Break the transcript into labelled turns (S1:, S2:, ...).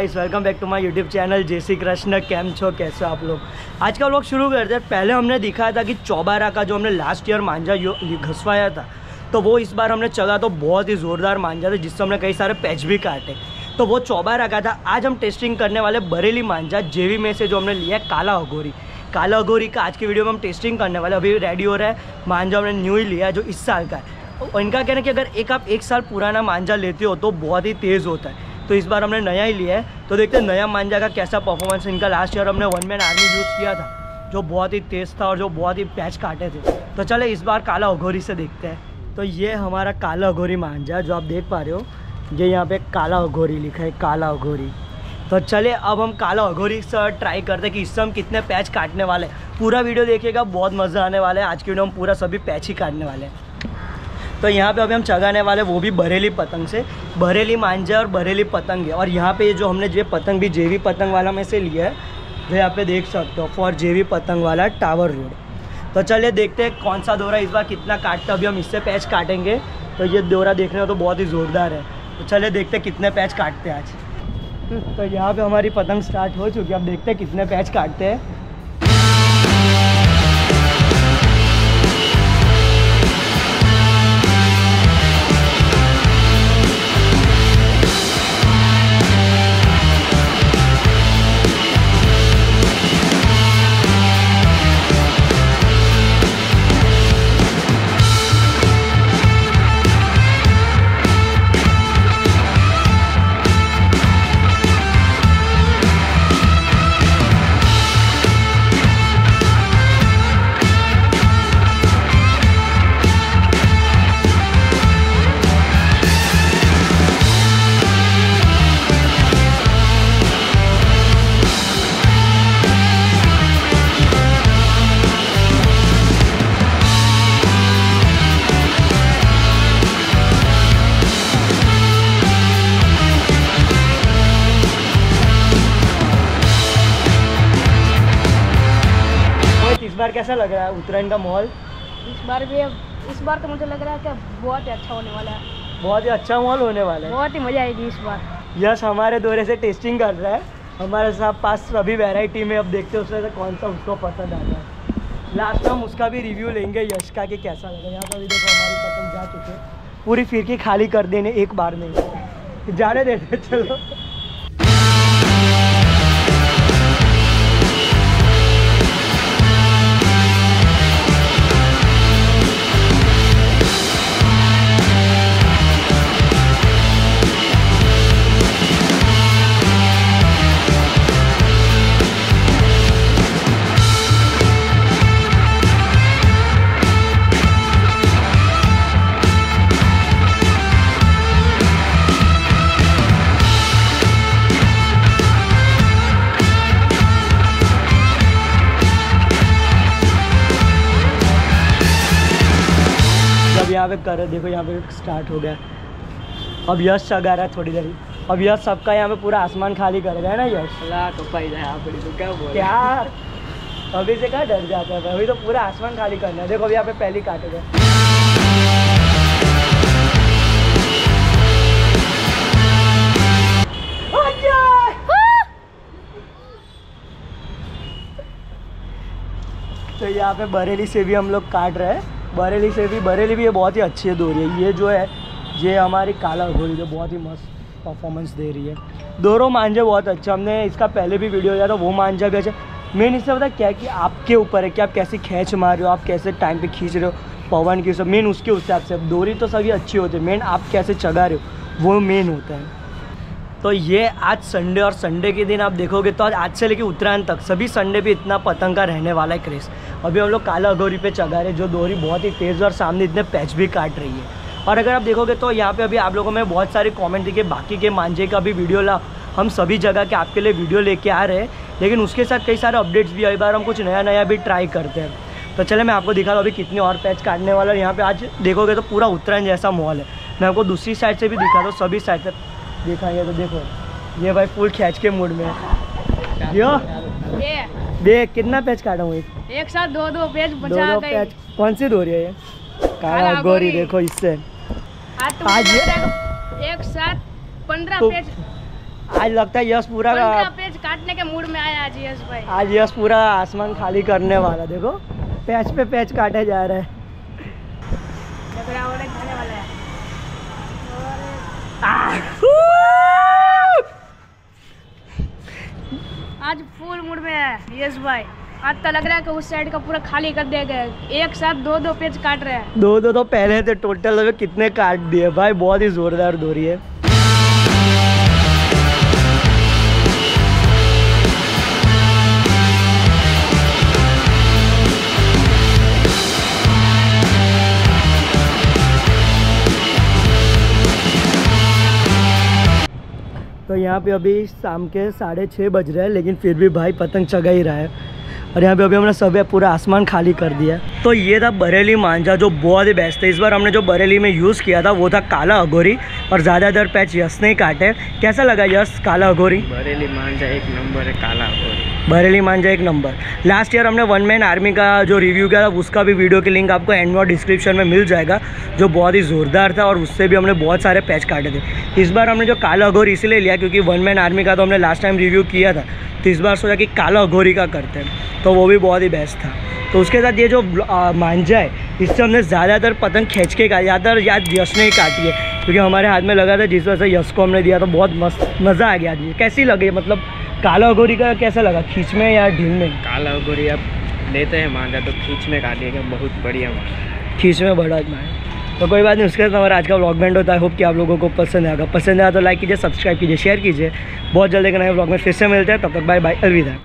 S1: Guys welcome back to my YouTube channel जय श्री कृष्ण कैम छो कैसे आप लोग आज का लोग शुरू करते हैं। पहले हमने दिखाया था कि चौबारा का जो हमने लास्ट ईयर मांझा घसवाया था तो वो इस बार हमने चला तो बहुत ही ज़ोरदार मांझा था, जिससे हमने कई सारे पैच भी काटे। तो वो चौबारा का था। आज हम टेस्टिंग करने वाले बरेली मांझा, जेवी में से जो हमने लिया है काला अघोरी। काला अघोरी का आज की वीडियो में हम टेस्टिंग करने वाले। अभी रेडी हो रहा है। मांझा हमने न्यू ही लिया है, जो इस साल का है। इनका कहना है कि अगर एक आप एक साल पुराना मांझा लेते हो तो बहुत ही तेज़ होता है। तो इस बार हमने नया ही लिया है। तो देखते हैं नया मांझा का कैसा परफॉर्मेंस इनका लास्ट ईयर हमने वन मैन आर्मी यूज़ किया था, जो बहुत ही तेज़ था और जो बहुत ही पैच काटे थे। तो चले इस बार काला अघोरी से देखते हैं। तो ये हमारा काला अघोरी मांझा जो आप देख पा रहे हो, ये यहाँ पे काला अघोरी लिखा है, काला अघोरी। तो चले अब हम काला अघोरी से ट्राई करते हैं कि इससे हम कितने पैच काटने वाले हैं। पूरा वीडियो देखिएगा, बहुत मज़ा आने वाला है। आज की वीडियो हम पूरा सभी पैच ही काटने वाले हैं। तो यहाँ पे अभी हम चगाने वाले वो भी बरेली पतंग से। बरेली मांझा और बरेली पतंग है। और यहाँ पे जो हमने जो पतंग भी, जेवी पतंग वाला में से लिया है, वो यहाँ पे देख सकते हो फॉर जेवी पतंग वाला टावर रोड तो चलिए देखते हैं कौन सा दौरा इस बार कितना काटता अभी हम इससे पैच काटेंगे। तो ये दौरा देखने में तो बहुत ही ज़ोरदार है। तो चलिए देखते कितने पैच काटते हैं आज। तो यहाँ पे हमारी पतंग स्टार्ट हो चुकी है। अब देखते हैं कितने पैच काटते हैं। बार कैसा लग रहा है उत्तरायण का माहौल?
S2: इस बार भी इस बार तो मुझे लग रहा है कि बहुत ही अच्छा होने वाला है।
S1: बहुत ही अच्छा माहौल होने वाला है।
S2: बहुत ही मज़ा आएगी इस बार।
S1: यश हमारे दौरे से टेस्टिंग कर रहा है। हमारे साथ पास सभी वैरायटी में अब देखते हैं उसमें से कौन सा उसको पसंद आता है। लास्ट हम उसका भी रिव्यू लेंगे यश का कि कैसा लगा। यहाँ पर भी देखो हमारी पसंद जा चुके पूरी फिरकी खाली कर देने एक बार में। जाने देते चलो। यहाँ पे कर देखो यहाँ पे स्टार्ट हो गया। अब यश चगा रहा है थोड़ी देर। अब यश सबका यहाँ पे पूरा आसमान खाली कर गया ना यश?
S2: तो
S1: क्या क्या? अभी से क्या डर जाता है अभी तो पूरा आसमान खाली करना है। देखो अभी यहाँ पे पहली काटेगा तो यहाँ पे बरेली से भी हम लोग काट रहे हैं। बरेली से भी, बरेली भी ये बहुत ही अच्छी है दोरी है। ये जो है, ये हमारी काला घोड़ी जो बहुत ही मस्त परफॉर्मेंस दे रही है। दोनों मांझे बहुत अच्छा हमने इसका पहले भी वीडियो दिया था, वो मांझा भी अच्छा। मेन इससे पता क्या कि आपके ऊपर है, कि आप कैसे खींच मार रहे हो, आप कैसे टाइम पे खींच रहे हो, पवन की सब मेन उसके हिसाब से। दोरी तो सभी अच्छी होती है मेन आप कैसे चगा रहे हो, वो मेन होता है। तो ये आज संडे और संडे के दिन आप देखोगे तो आज से लेके उत्तरायण तक सभी संडे पे इतना पतंग का रहने वाला है क्रेज़ अभी हम लोग काला अगोरी पे चगा रहे जो दोहरी बहुत ही तेज़ और सामने इतने पैच भी काट रही है। और अगर आप देखोगे तो यहाँ पे अभी आप लोगों में बहुत सारे कमेंट दिखे, बाकी के मांझे का भी वीडियो ला, हम सभी जगह के आपके लिए वीडियो लेके आ रहे हैं। लेकिन उसके साथ कई सारे अपडेट्स भी अभी बार हम कुछ नया नया भी ट्राई करते हैं। तो चले, मैं आपको दिखा दूँ अभी कितने और पैच काटने वाला है। यहाँ पे आज देखोगे तो पूरा उत्तरायण जैसा माहौल है। मैं आपको दूसरी साइड से भी दिखा दूँ सभी साइड से। दिखाएँगे तो देखो। ये भाई फुल खींच के मूड में है। देख कितना पैच काटा हूँ? एक
S2: साथ दो दो पेज
S1: दो
S2: बचा
S1: दो पैच। कौन सी दो रही है ये? काला गोरी। देखो इससे।
S2: आज तो
S1: आज ये-
S2: एक साथ पंद्रह
S1: तो-
S2: पेज
S1: आज लगता है यश पूरा
S2: पेज काटने के मूड में आया आज यश भाई।
S1: आज यश पूरा आसमान खाली करने वाला देखो। पैच पे पैच काटे जा रहे है।
S2: वाला है। आज फुल मूड में है यश भाई। आज तो लग रहा है कि उस साइड का पूरा खाली कर दिया गया एक साथ दो दो पेज काट रहे हैं।
S1: दो दो तो पहले थे टोटल कितने काट दिए? भाई, बहुत ही जोरदार दोरी है। तो यहाँ पे अभी शाम के साढ़े छः बज रहे हैं, लेकिन फिर भी भाई पतंग चगा ही रहा है। और यहाँ पे अभी हमने सब पूरा आसमान खाली कर दिया तो ये था बरेली मांझा, जो बहुत ही बेस्ट है इस बार हमने जो बरेली में यूज़ किया था, वो था काला अघोरी, और ज़्यादातर पैच यश नहीं काटे। कैसा लगा यश काला अघोरी?
S3: बरेली मांझा एक नंबर है, काला गोरी
S1: बरेली मांझा एक नंबर। लास्ट ईयर हमने वन मैन आर्मी का जो रिव्यू किया था, उसका भी वीडियो की लिंक आपको एंड में डिस्क्रिप्शन में मिल जाएगा, जो बहुत ही ज़ोरदार था और उससे भी हमने बहुत सारे पैच काटे थे। इस बार हमने जो काला अघोरी इसलिए लिया क्योंकि वन मैन आर्मी का तो हमने लास्ट टाइम रिव्यू किया था तो इस बार सोचा कि काला अघोरी का करते हैं तो वो भी बहुत ही बेस्ट था। तो उसके साथ ये जो मांझा है, इससे हमने ज़्यादातर पतंग खींच के काटी, ज़्यादातर याद यश ने ही काटी है, क्योंकि हमारे हाथ में लगा था, जिस वजह से यश को हमने दिया तो बहुत मस्त, मज़ा आ गया कैसी लगी मतलब काला गोरी का कैसा लगा? खींच में या ढील में?
S3: काला गोरी अब लेते हैं मांझा तो खींच में काटिएगा बहुत बढ़िया मांझा
S1: खींच में बड़ा है। तो कोई बात नहीं उसके साथ हमारा आज का व्लॉग बैंड होता है। होप कि आप लोगों को पसंद आएगा पसंद आया तो लाइक कीजिए सब्सक्राइब कीजिए शेयर कीजिए। बहुत जल्दी एक नए व्लॉग में फिर से मिलते हैं। तब तक बाय बाय अलविदा।